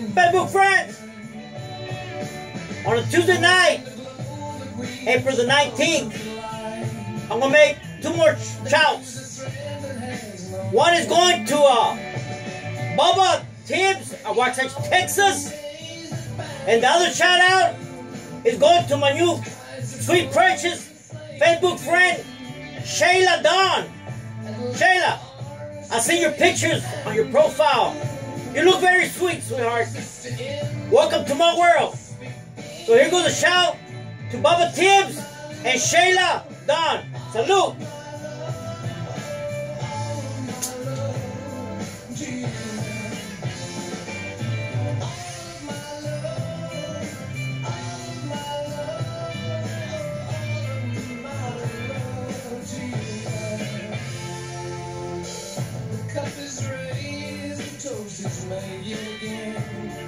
Facebook friends. On a Tuesday night, April the 19th, I'm gonna make two more shouts. One is going to uh, Bubba Tibbs of Waxahachie, Texas. And the other shout out is going to my new sweet precious Facebook friend, Shayla Dawn. Shayla, I see your pictures on your profile. You look very sweet, sweetheart. Welcome to my world. So here goes a shout to Bubba Tibbs and Shayla Dawn. Salute. Texas made again.